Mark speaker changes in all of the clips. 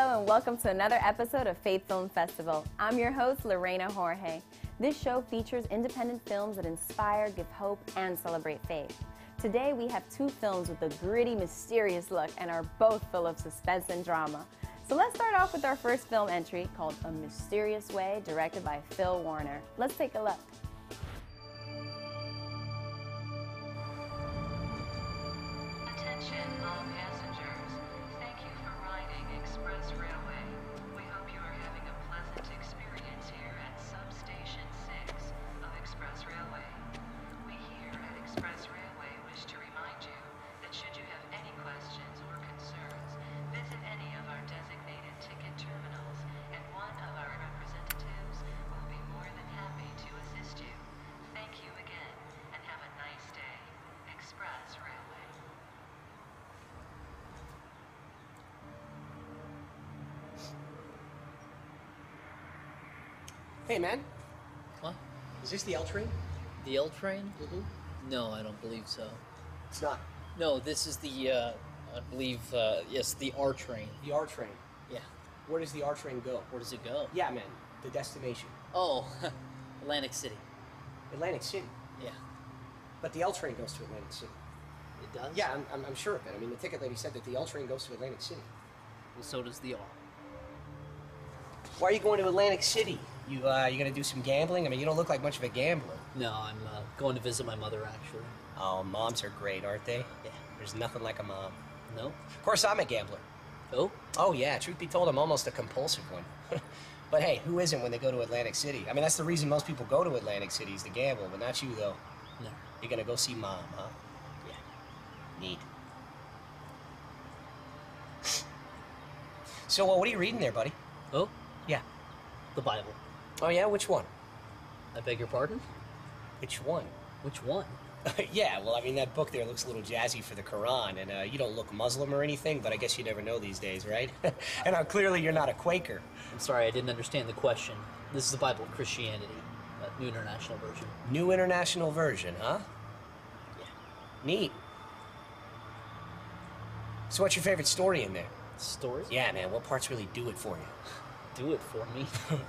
Speaker 1: Hello, and welcome to another episode of Faith Film Festival. I'm your host, Lorena Jorge. This show features independent films that inspire, give hope, and celebrate faith. Today, we have two films with a gritty, mysterious look and are both full of suspense and drama. So let's start off with our first film entry called A Mysterious Way, directed by Phil Warner. Let's take a look.
Speaker 2: Railway.
Speaker 3: Hey, man.
Speaker 4: What?
Speaker 3: Is this the L train?
Speaker 4: The L train?
Speaker 3: Mhm.
Speaker 4: No, I don't believe so.
Speaker 3: It's not.
Speaker 4: No, this is the, uh, I believe, uh, yes, the R train.
Speaker 3: The R train.
Speaker 4: Yeah.
Speaker 3: Where does the R train go?
Speaker 4: Where does it go?
Speaker 3: Yeah, man. The destination.
Speaker 4: Oh, Atlantic City.
Speaker 3: Atlantic City.
Speaker 4: Yeah.
Speaker 3: But the L train goes to Atlantic City.
Speaker 4: It does?
Speaker 3: Yeah, I'm, I'm, I'm sure of it. I mean, the ticket lady said that the L train goes to Atlantic City.
Speaker 4: Well, so does the R.
Speaker 3: Why are you going to Atlantic City? You, uh, you gonna do some gambling? I mean, you don't look like much of a gambler.
Speaker 4: No, I'm uh, going to visit my mother, actually.
Speaker 3: Oh, moms are great, aren't they?
Speaker 4: Yeah.
Speaker 3: There's nothing like a mom.
Speaker 4: No?
Speaker 3: Of course, I'm a gambler.
Speaker 4: Oh?
Speaker 3: Oh, yeah, truth be told, I'm almost a compulsive one. but hey, who isn't when they go to Atlantic City? I mean, that's the reason most people go to Atlantic City is to gamble, but not you, though.
Speaker 4: No.
Speaker 3: You're gonna go see mom, huh?
Speaker 4: Yeah.
Speaker 3: Neat. So, uh, what are you reading there, buddy?
Speaker 4: Oh?
Speaker 3: Yeah.
Speaker 4: The Bible.
Speaker 3: Oh, yeah? Which one?
Speaker 4: I beg your pardon?
Speaker 3: Which one?
Speaker 4: Which one?
Speaker 3: yeah, well, I mean, that book there looks a little jazzy for the Quran, and uh, you don't look Muslim or anything, but I guess you never know these days, right? and uh, clearly you're not a Quaker.
Speaker 4: I'm sorry, I didn't understand the question. This is the Bible of Christianity, uh, New International Version.
Speaker 3: New International Version, huh?
Speaker 4: Yeah.
Speaker 3: Neat. So, what's your favorite story in there?
Speaker 4: Story?
Speaker 3: Yeah, man, what parts really do it for you?
Speaker 4: Do it for me.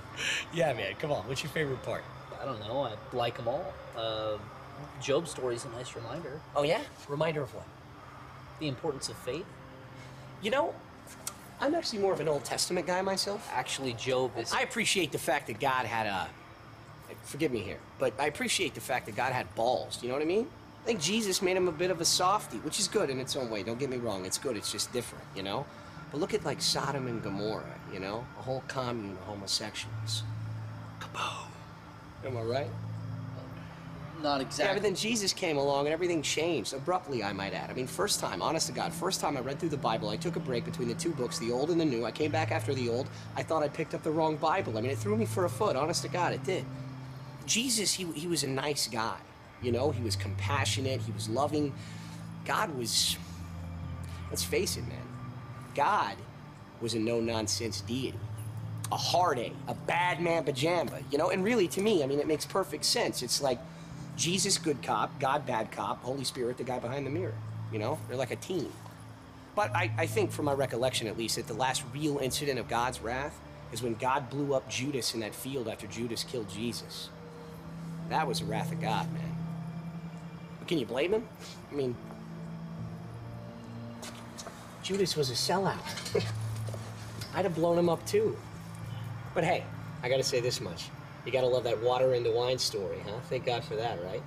Speaker 3: yeah, man, come on, what's your favorite part?
Speaker 4: I don't know. I like them all. Uh, Job's story is a nice reminder.
Speaker 3: Oh, yeah? Reminder of what?
Speaker 4: The importance of faith.
Speaker 3: You know, I'm actually more of an Old Testament guy myself.
Speaker 4: Actually, Job is.
Speaker 3: I appreciate the fact that God had a. Forgive me here, but I appreciate the fact that God had balls. You know what I mean? I think Jesus made him a bit of a softy, which is good in its own way. Don't get me wrong, it's good. It's just different, you know. But look at like Sodom and Gomorrah, you know, a whole commune of homosexuals. Kaboom! Am I right?
Speaker 4: not exactly.
Speaker 3: Yeah, but then Jesus came along and everything changed abruptly, I might add. I mean, first time, honest to God, first time I read through the Bible, I took a break between the two books, the old and the new. I came back after the old. I thought I picked up the wrong Bible. I mean, it threw me for a foot, honest to God, it did. Jesus, he, he was a nice guy. You know, he was compassionate, he was loving. God was, let's face it, man, God was a no nonsense deity a hard A, a bad man pajama, you know? And really, to me, I mean, it makes perfect sense. It's like Jesus, good cop, God, bad cop, Holy Spirit, the guy behind the mirror, you know? They're like a team. But I, I think, from my recollection at least, that the last real incident of God's wrath is when God blew up Judas in that field after Judas killed Jesus. That was the wrath of God, man. But can you blame him? I mean, Judas was a sellout. I'd have blown him up too. But hey, I gotta say this much. You gotta love that water into wine story, huh? Thank God for that, right?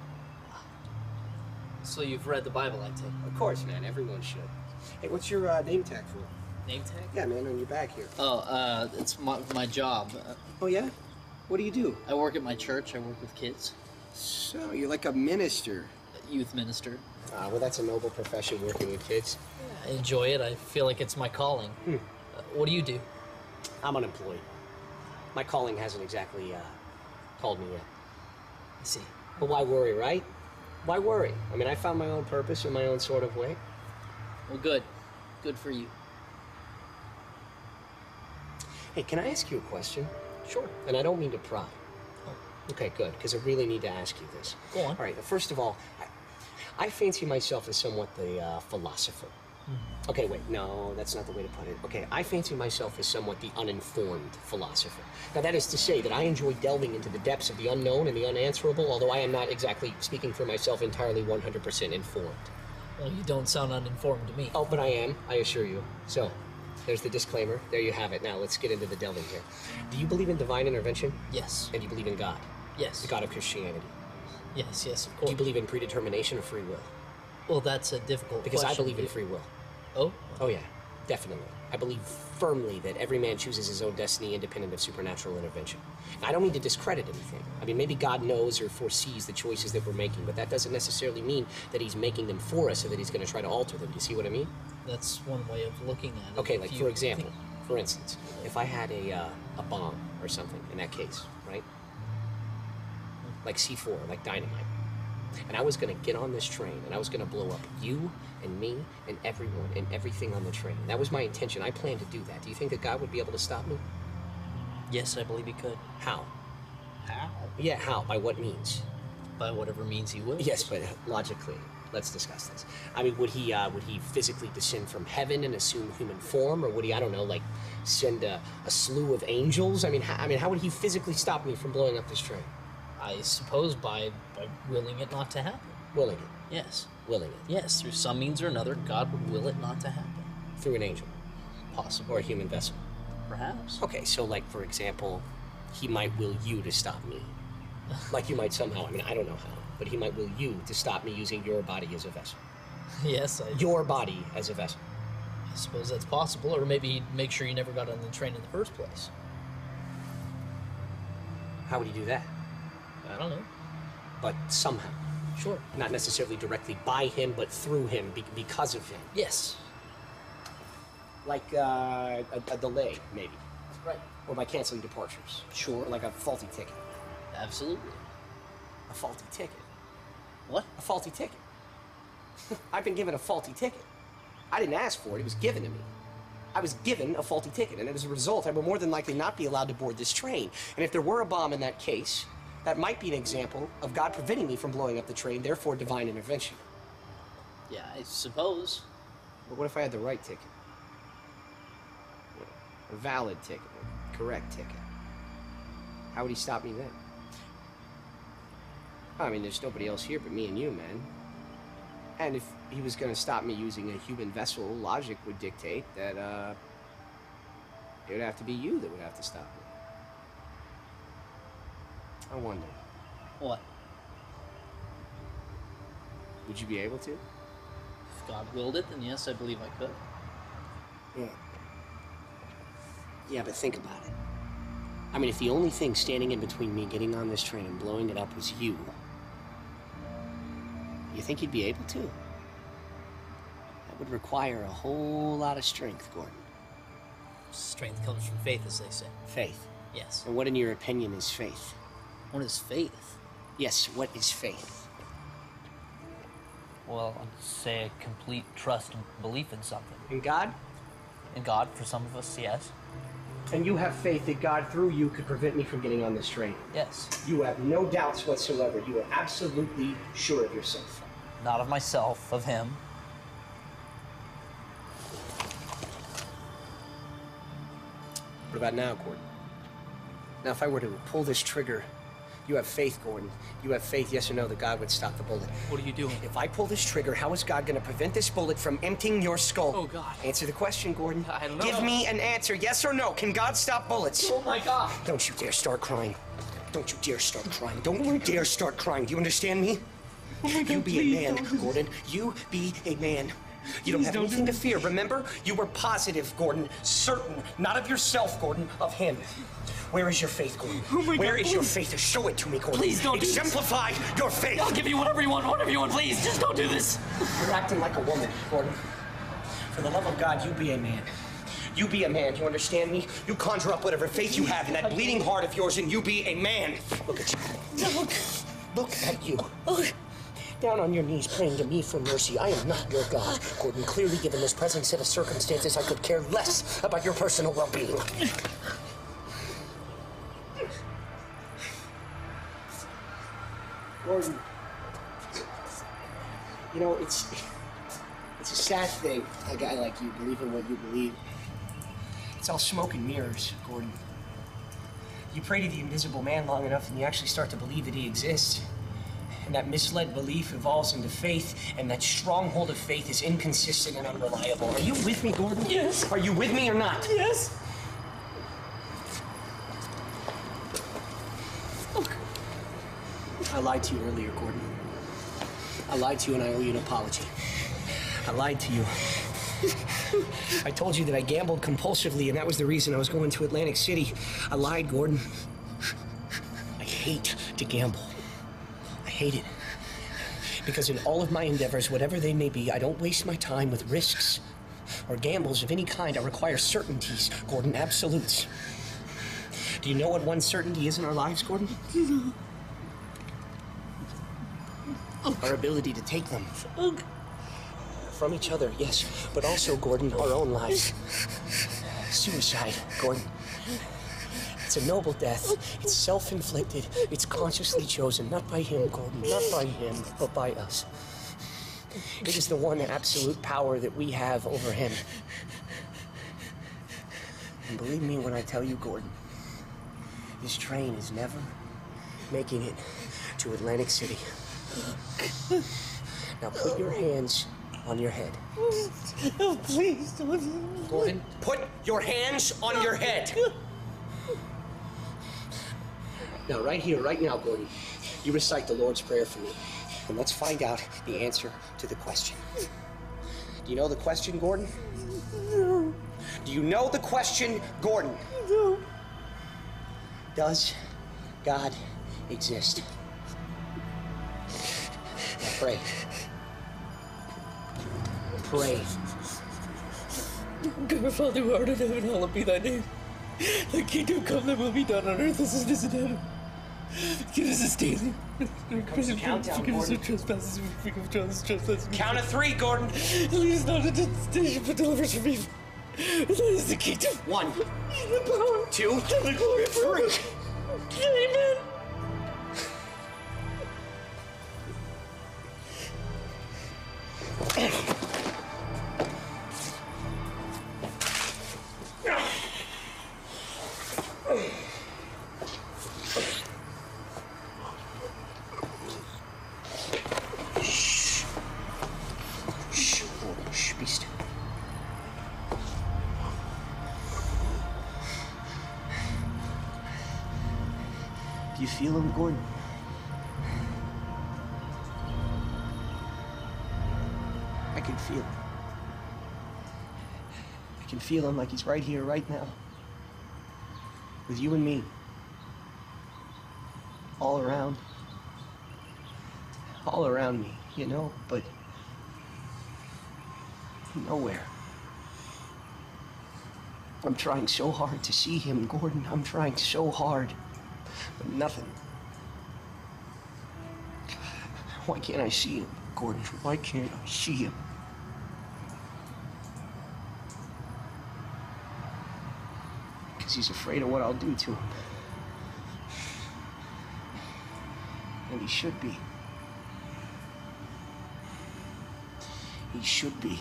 Speaker 4: so you've read the Bible, I take.
Speaker 3: Of course, man. Everyone should. Hey, what's your uh, name tag for?
Speaker 4: Name tag?
Speaker 3: Yeah, man, on your back here.
Speaker 4: Oh, uh, it's my, my job. Uh,
Speaker 3: Oh, yeah? What do you do?
Speaker 4: I work at my church. I work with kids.
Speaker 3: So, you're like a minister.
Speaker 4: Youth minister.
Speaker 3: Uh, well, that's a noble profession working with kids.
Speaker 4: I enjoy it. I feel like it's my calling.
Speaker 3: Hmm.
Speaker 4: Uh, what do you do?
Speaker 3: I'm unemployed. My calling hasn't exactly uh, called me yet.
Speaker 4: I see.
Speaker 3: But why worry, right? Why worry? I mean, I found my own purpose in my own sort of way.
Speaker 4: Well, good. Good for you.
Speaker 3: Hey, can I ask you a question?
Speaker 4: Sure.
Speaker 3: And I don't mean to pry.
Speaker 4: Oh.
Speaker 3: Okay, good, because I really need to ask you this.
Speaker 4: Go on.
Speaker 3: All right, first of all, I, fancy myself as somewhat the uh, philosopher. Okay, wait, no, that's not the way to put it. Okay, I fancy myself as somewhat the uninformed philosopher. Now, that is to say that I enjoy delving into the depths of the unknown and the unanswerable, although I am not exactly speaking for myself entirely 100% informed.
Speaker 4: Well, you don't sound uninformed to me.
Speaker 3: Oh, but I am, I assure you. So, there's the disclaimer. There you have it. Now, let's get into the delving here. Do you believe in divine intervention?
Speaker 4: Yes.
Speaker 3: And you believe in God,
Speaker 4: Yes.
Speaker 3: the God of Christianity?
Speaker 4: Yes, yes, of course.
Speaker 3: Do you believe in predetermination or free will?
Speaker 4: well, that's a difficult
Speaker 3: Because I believe in free will.
Speaker 4: Oh,
Speaker 3: Oh, yeah, definitely. I believe firmly that every man chooses his own destiny independent of supernatural intervention. I don't mean to discredit anything. I mean, maybe God knows or foresees the choices that we're making, but that doesn't necessarily mean that he's making them for us or that he's going to try to alter them. Do you see what I mean?
Speaker 4: that's one way of looking at it.
Speaker 3: Okay, like for example,
Speaker 4: think-
Speaker 3: for instance, if I had a, uh, a bomb or something in that case? Like C4, like dynamite. And I was gonna get on this train and I was gonna blow up you and me and everyone and everything on the train. That was my intention. I planned to do that. Do you think that God would be able to stop me?
Speaker 4: yes, I believe he could.
Speaker 3: How?
Speaker 4: How?
Speaker 3: Yeah, how? By what means?
Speaker 4: By whatever means he will.
Speaker 3: Yes, but logically, let's discuss this. I mean, would he uh, would he physically descend from heaven and assume human form, or would he, I don't know, like send a, a slew of angels? I mean, how, I mean, how would he physically stop me from blowing up this train?
Speaker 4: I suppose by by willing it not to happen.
Speaker 3: Willing it,
Speaker 4: Yes.
Speaker 3: willing it,
Speaker 4: Yes, through some means or another, God would will it not to happen.
Speaker 3: through an angel
Speaker 4: Possible.
Speaker 3: or a human vessel.
Speaker 4: Perhaps.
Speaker 3: Okay, so like for example, he might will you to stop me, like you might somehow. I mean, I don't know how, but he might will you to stop me using your body as a vessel.
Speaker 4: Yes, I,
Speaker 3: Your body as a vessel.
Speaker 4: I suppose that's possible. Or maybe he'd make sure you never got on the train in the first place.
Speaker 3: How would he do that?
Speaker 4: I don't know.
Speaker 3: But somehow.
Speaker 4: Sure.
Speaker 3: not necessarily directly by him, but through him be- because of him.
Speaker 4: Yes.
Speaker 3: Like uh, a, a delay, maybe,
Speaker 4: Right.
Speaker 3: or by canceling departures.
Speaker 4: Sure.
Speaker 3: Or like a faulty ticket.
Speaker 4: Absolutely.
Speaker 3: A faulty ticket.
Speaker 4: What?
Speaker 3: A faulty ticket. I've been given a faulty ticket. I didn't ask for it; it was given to me. I was given a faulty ticket, and as a result, I will more than likely not be allowed to board this train. And if there were a bomb in that case, that might be an example of God preventing me from blowing up the train, therefore divine intervention.
Speaker 4: Yeah, I suppose.
Speaker 3: But what if I had the right ticket? A valid ticket, a correct ticket. How would he stop me then? I mean, there's nobody else here but me and you, man. And if he was gonna stop me using a human vessel, logic would dictate that, uh, it would have to be you that would have to stop me. I wonder,
Speaker 4: What?
Speaker 3: would you be able to?
Speaker 4: If God willed it, then yes, I believe I could.
Speaker 3: Yeah. Yeah, but think about it. I mean, if the only thing standing in between me getting on this train and blowing it up was you, you think you'd be able to? That would require a whole lot of strength, Gordon.
Speaker 4: Strength comes from faith, as they say.
Speaker 3: Faith.
Speaker 4: Yes.
Speaker 3: And what, in your opinion, is faith?
Speaker 4: What is faith?
Speaker 3: Yes, what is faith?
Speaker 5: Well, I'd say a complete trust and belief in something.
Speaker 3: In God?
Speaker 5: In God, for some of us, yes.
Speaker 3: And you have faith that God, through you, could prevent me from getting on this train.
Speaker 5: Yes.
Speaker 3: You have no doubts whatsoever. You are absolutely sure of yourself.
Speaker 5: Not of myself, of Him.
Speaker 3: What about now, Gordon? Now, if I were to pull this trigger, you have faith, Gordon. You have faith, yes or no, that God would stop the bullet.
Speaker 4: What are you doing?
Speaker 3: If I pull this trigger, how is God going to prevent this bullet from emptying your skull?
Speaker 4: Oh, God.
Speaker 3: Answer the question, Gordon.
Speaker 4: I don't know.
Speaker 3: Give me an answer, yes or no. Can God stop bullets?
Speaker 4: Oh my God!
Speaker 3: Don't you dare start crying. Don't you dare start crying. Don't you dare start crying. Do you understand me? Oh God, you be a man, Gordon. You be a man. You don't have anything to fear. Remember, you were positive, Gordon. Certain, not of yourself, Gordon, of him. Where is your faith, Gordon? Oh Where is your faith? Show it to me, Gordon.
Speaker 5: Please don't do this.
Speaker 3: Exemplify your faith.
Speaker 5: I'll give you whatever you want, whatever you want, please. Just don't do this.
Speaker 3: You're acting like a woman, Gordon. For the love of God, you be a man. You be a man, you understand me? You conjure up whatever faith you have in that bleeding heart of yours, and you be a man. Look at you. Look, look at you. Down on your knees praying to me for mercy. I am not your God. Gordon, clearly given this present set of circumstances, I could care less about your personal well-being. Gordon, you know, it's It's a sad thing, a guy like you believing what you believe. It's all smoke and mirrors, Gordon. You pray to the invisible man long enough and you actually start to believe that he exists. And that misled belief evolves into faith, and that stronghold of faith is inconsistent and unreliable. Are you with me, Gordon?
Speaker 6: Yes.
Speaker 3: Are you with me or not?
Speaker 6: Yes.
Speaker 3: Look, I lied to you earlier, Gordon. I lied to you and I owe you an apology. I lied to you. I told you that I gambled compulsively and that was the reason I was going to Atlantic City. I lied, Gordon. I hate to gamble. Hate it. Because in all of my endeavors, whatever they may be, I don't waste my time with risks or gambles of any kind. I require certainties, Gordon, absolutes. Do you know what one certainty is in our lives, Gordon? Our ability to take them. From each other, yes, but also, Gordon, our own lives. Suicide, Gordon. It's a noble death. It's self inflicted. It's consciously chosen, not by him, Gordon, not by him, but by us. It is the one absolute power that we have over him. And believe me when I tell you, Gordon, this train is never making it to Atlantic City. Now put your hands on your head.
Speaker 6: Oh, please don't.
Speaker 3: Gordon, put your hands on your head. Now, right here, right now, Gordon, you recite the Lord's Prayer for me. And let's find out the answer to the question. Do you know the question, Gordon?
Speaker 6: No.
Speaker 3: Do you know the question, Gordon?
Speaker 6: No.
Speaker 3: Does God exist? Now pray. Pray.
Speaker 6: God, Father, who art in heaven, hallowed be thy name. Thy kingdom come, thy will be done on earth as it is in heaven. Give us this daily.
Speaker 3: comes the countdown,
Speaker 6: Forgive us our
Speaker 3: Gordon.
Speaker 6: trespasses, we forgive John's trespasses.
Speaker 3: Count of three, Gordon.
Speaker 6: Lead us not into temptation, but deliver us from evil. And Thine is the kingdom,
Speaker 3: One,
Speaker 6: the power,
Speaker 3: two,
Speaker 6: and the glory forever.
Speaker 3: three.
Speaker 6: Amen.
Speaker 3: Feel him like he's right here, right now. With you and me. All around. All around me, you know, but nowhere. I'm trying so hard to see him, Gordon. I'm trying so hard. But nothing. Why can't I see him, Gordon? Why can't I see him? Because he's afraid of what I'll do to him. And he should be. He should be.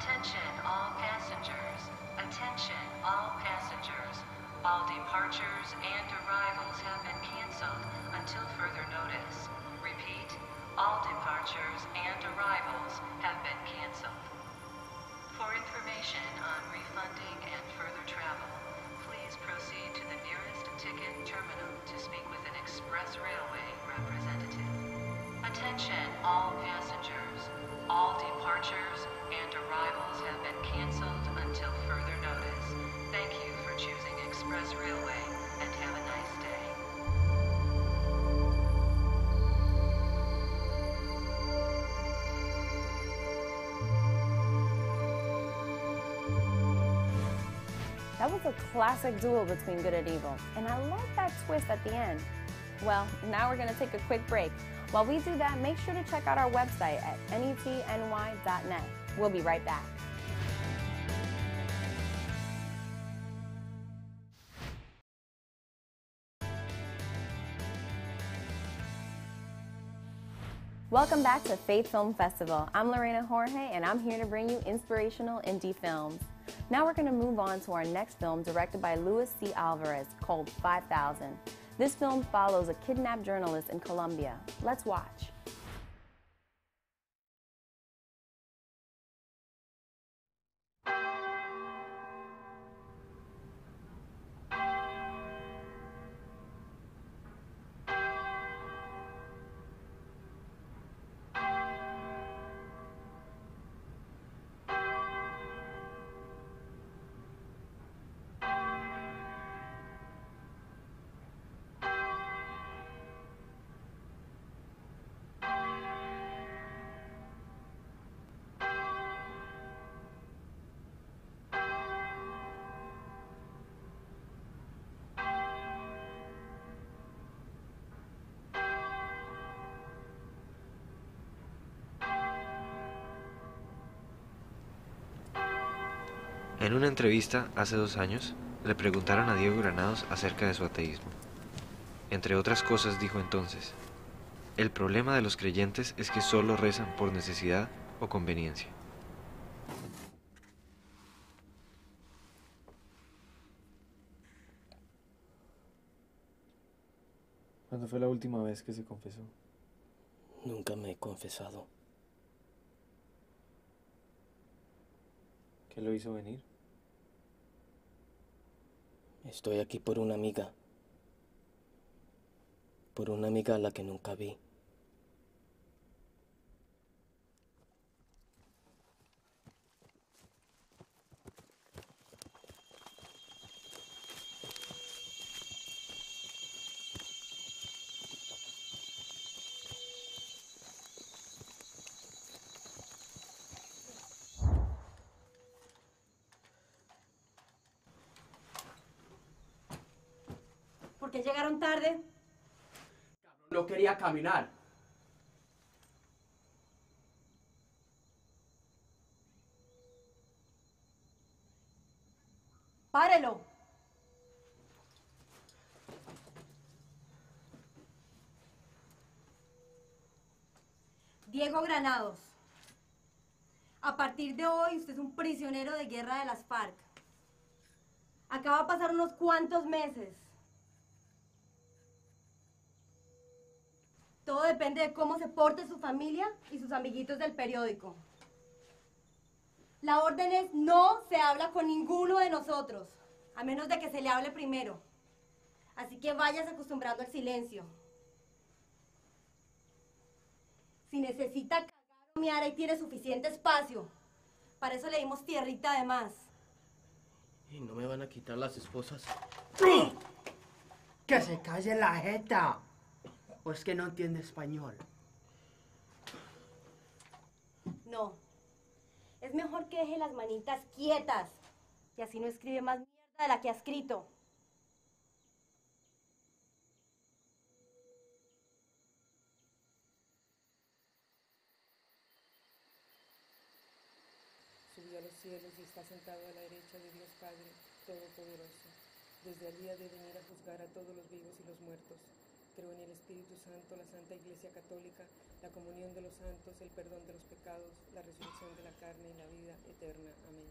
Speaker 2: Attention all passengers. Attention all passengers. All departures and arrivals have been canceled until further notice. Repeat, all departures and arrivals have been canceled. For information on refunding and further travel, please proceed to the nearest ticket terminal to speak with an Express Railway representative. Attention all passengers. All departures and arrivals have been canceled until further notice. Thank you for choosing Express Railway and have a nice day.
Speaker 1: That was a classic duel between good and evil, and I like that twist at the end. Well, now we're gonna take a quick break. While we do that, make sure to check out our website at netny.net. We'll be right back. Welcome back to Faith Film Festival. I'm Lorena Jorge, and I'm here to bring you inspirational indie films. Now we're going to move on to our next film, directed by Luis C. Alvarez, called 5000. This film follows a kidnapped journalist in Colombia. Let's watch.
Speaker 7: En una entrevista hace dos años, le preguntaron a Diego Granados acerca de su ateísmo. Entre otras cosas dijo entonces, el problema de los creyentes es que solo rezan por necesidad o conveniencia.
Speaker 8: ¿Cuándo fue la última vez que se confesó?
Speaker 6: Nunca me he confesado.
Speaker 8: ¿Qué lo hizo venir?
Speaker 6: Estoy aquí por una amiga. Por una amiga a la que nunca vi.
Speaker 9: ¿Por qué llegaron tarde?
Speaker 3: No quería caminar.
Speaker 9: ¡Párelo! Diego Granados. A partir de hoy usted es un prisionero de guerra de las FARC. Acaba de pasar unos cuantos meses. Todo depende de cómo se porte su familia y sus amiguitos del periódico. La orden es no se habla con ninguno de nosotros, a menos de que se le hable primero. Así que vayas acostumbrando al silencio. Si necesita cagar o mear, ahí tiene suficiente espacio. Para eso le dimos tierrita de más.
Speaker 6: ¿Y no me van a quitar las esposas?
Speaker 10: Que se calle la jeta. ¿O es que no entiende español?
Speaker 9: No. Es mejor que deje las manitas quietas. Y así no escribe más mierda de la que ha escrito.
Speaker 11: Subió a los cielos y está sentado a la derecha de Dios Padre Todopoderoso, desde el día de venir a juzgar a todos los vivos y los muertos. Creo en el Espíritu Santo, la Santa Iglesia Católica, la comunión de los santos, el perdón de los pecados, la resurrección de la carne y la vida eterna. Amén.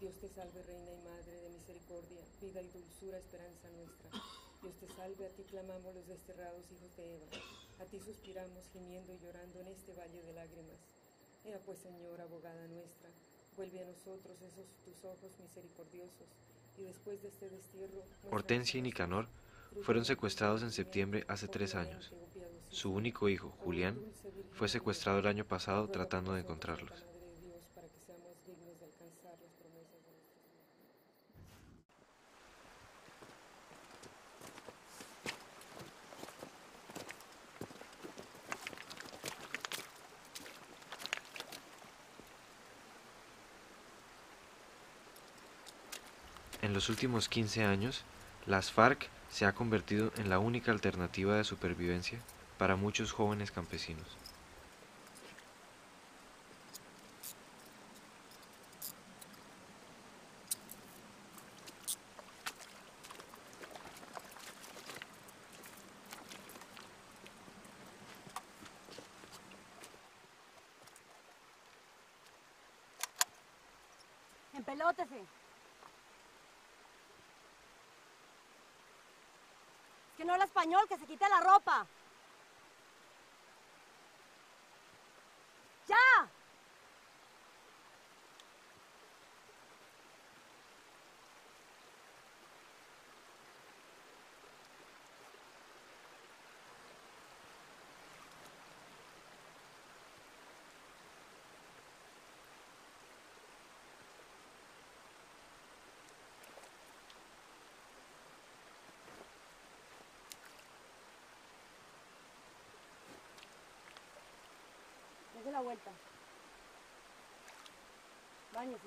Speaker 11: Dios te salve, Reina y Madre de misericordia, vida y dulzura, esperanza nuestra. Dios te salve, a ti clamamos los desterrados hijos de Eva. A ti suspiramos, gimiendo y llorando en este valle de lágrimas. Ea pues, Señor, abogada nuestra, vuelve a nosotros esos tus ojos misericordiosos, y después de este destierro...
Speaker 7: Hortensia y Nicanor fueron secuestrados en septiembre hace tres años. Su único hijo, Julián, fue secuestrado el año pasado tratando de encontrarlos. En los últimos 15 años, las FARC se ha convertido en la única alternativa de supervivencia para muchos jóvenes campesinos.
Speaker 12: Empelótese. Es que no habla español, que se quite la ropa. ¡Ya! Dese la vuelta. Báñese.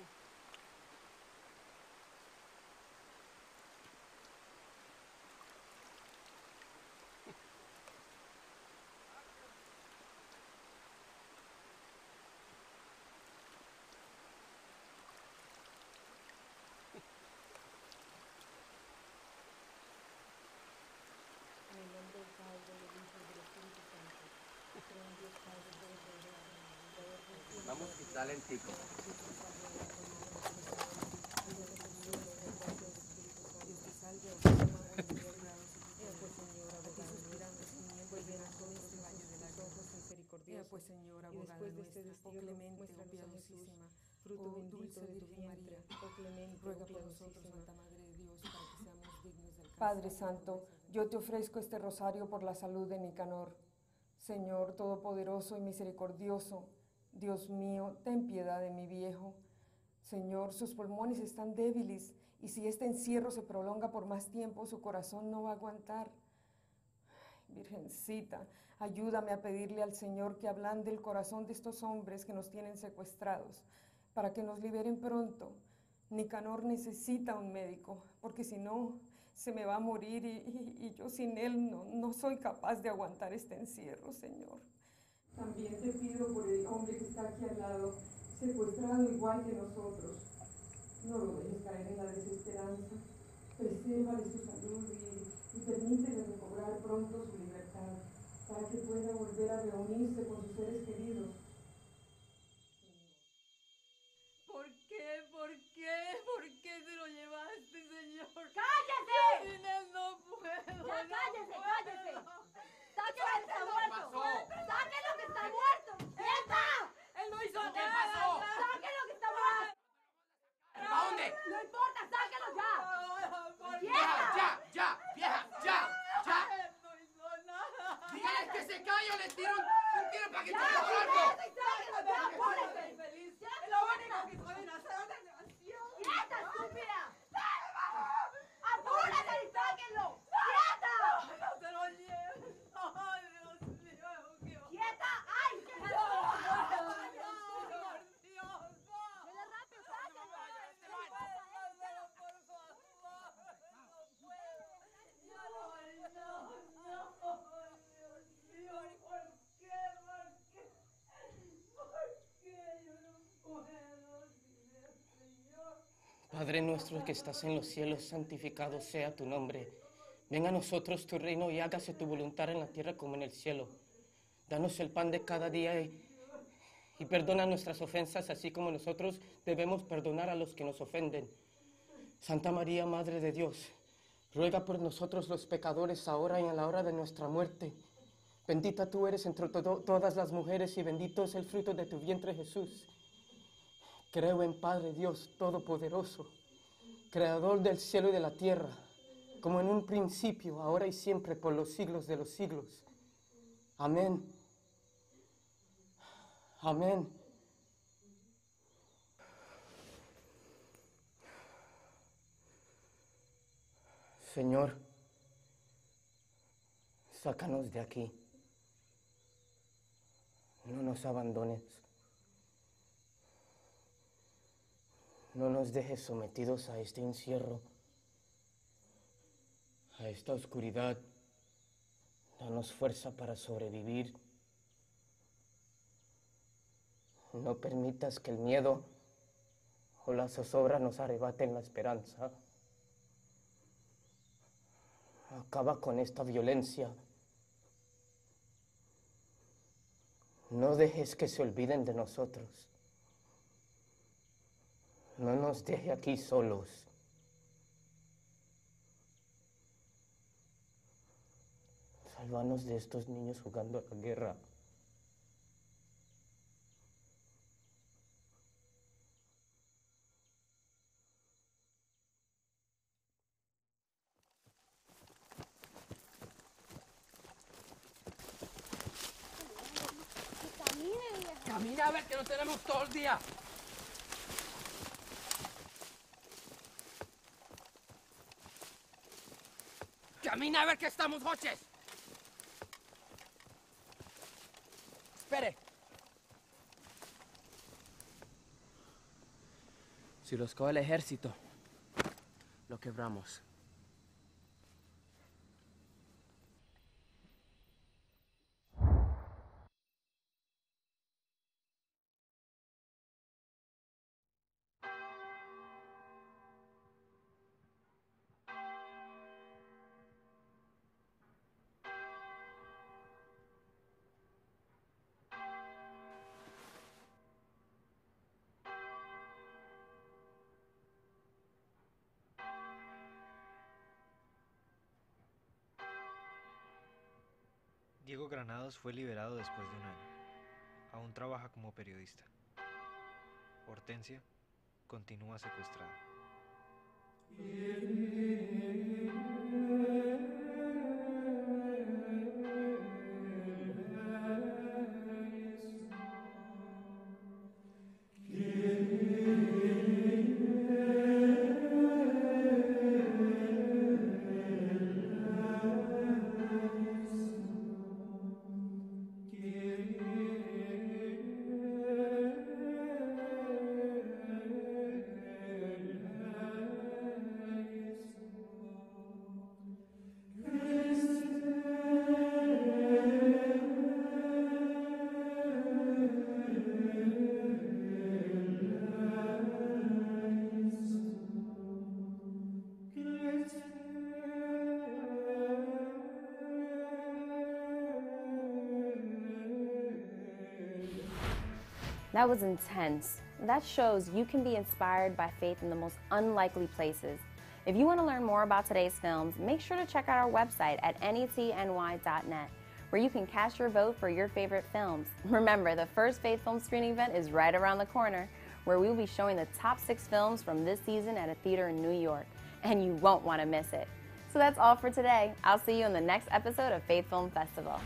Speaker 13: En el nombre del Padre, del Hijo y del Espíritu Santo. Creo en Dios Padre Todopoderoso, Creador del cielo
Speaker 10: Vamos a quitarle el tico.
Speaker 13: Dios te salve, oh María, Ea pues, Señor, abogada nuestra, pues ven a todos este valle de las ojos misericordiosos. Ea pues, Señor, abogada y después de este clemente, oh piadosísima, fruto bendito de tu vientre, oh clemente, ruega por nosotros, Santa Madre de Dios, para que seamos dignos de alcanzar.
Speaker 11: Padre Santo, yo te ofrezco este rosario por la salud de Nicanor. Señor Todopoderoso y Misericordioso, Dios mío, ten piedad de mi viejo. Señor, sus pulmones están débiles y si este encierro se prolonga por más tiempo, su corazón no va a aguantar. Ay, Virgencita, ayúdame a pedirle al Señor que ablande el corazón de estos hombres que nos tienen secuestrados, para que nos liberen pronto. Nicanor necesita un médico, porque si no, se me va a morir y, y- yo sin él no, no soy capaz de aguantar este encierro, Señor. También te pido por el hombre que está aquí al lado, secuestrado igual que nosotros. No lo dejes caer en la desesperanza. Presérvale su salud y, y permítele recobrar pronto su libertad, para que pueda volver a reunirse con sus seres queridos.
Speaker 9: ¿Por qué? ¿Por qué? ¿Por qué se lo llevaste, señor?
Speaker 12: ¡Cállese!
Speaker 9: Sin él no puedo.
Speaker 12: ¡Ya
Speaker 9: no
Speaker 12: cállese,
Speaker 9: puedo.
Speaker 12: cállese! ¡Sáquelo que está muerto! ¡Sáquelo que está muerto! ¡Quieta!
Speaker 9: ¡Él no hizo
Speaker 12: ¿Qué pasó? ¡Sáquelo que está muerto!
Speaker 10: ¿Para dónde?
Speaker 12: ¡No importa! ¡Sáquelo!
Speaker 6: Padre nuestro que estás en los cielos, santificado sea tu nombre. Venga a nosotros tu reino y hágase tu voluntad en la tierra como en el cielo. Danos el pan de cada día y, perdona nuestras ofensas, así como nosotros debemos perdonar a los que nos ofenden. Santa María, Madre de Dios, ruega por nosotros los pecadores ahora y en la hora de nuestra muerte. Bendita tú eres entre to- todas las mujeres y bendito es el fruto de tu vientre Jesús. Creo en Padre Dios Todopoderoso, Creador del cielo y de la tierra, como en un principio, ahora y siempre, por los siglos de los siglos. Amén. Amén. Señor, sácanos de aquí. No nos abandones.
Speaker 8: No nos dejes sometidos a este encierro, a esta oscuridad. Danos fuerza para sobrevivir. No permitas que el miedo o la zozobra nos arrebaten la esperanza. Acaba con esta violencia. No dejes que se olviden de nosotros. No nos deje aquí solos. Sálvanos de estos niños jugando a la guerra.
Speaker 10: Camina a ver que no tenemos todo el día. Camina a ver que estamos hoches. Espere. Si los coge el ejército, lo quebramos.
Speaker 14: Granados fue liberado después de un año. Aún trabaja como periodista. Hortensia continúa secuestrada.
Speaker 1: That was intense. That shows you can be inspired by faith in the most unlikely places. If you want to learn more about today's films, make sure to check out our website at netny.net, where you can cast your vote for your favorite films. Remember, the first Faith Film screening event is right around the corner, where we will be showing the top six films from this season at a theater in New York, and you won't want to miss it. So that's all for today. I'll see you in the next episode of Faith Film Festival.